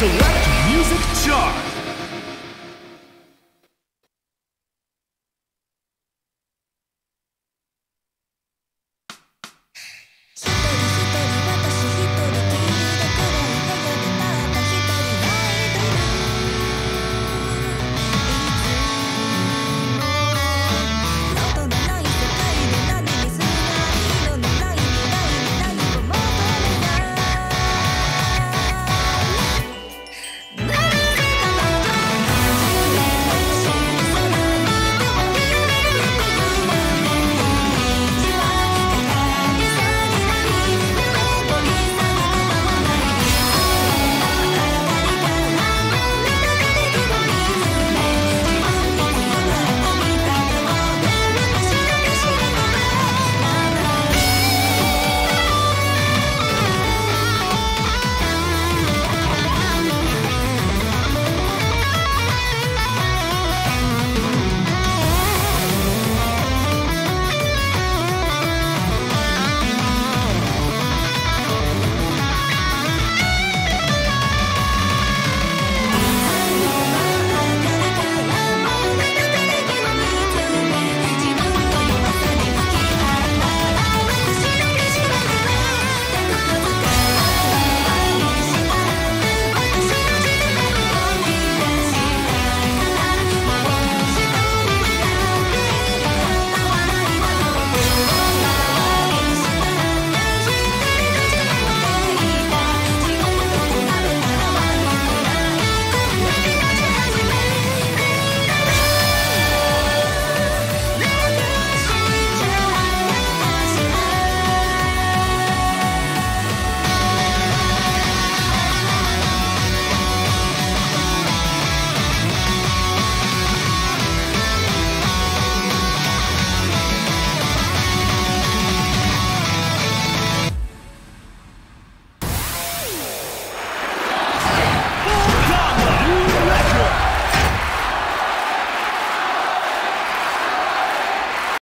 Select Music Chart.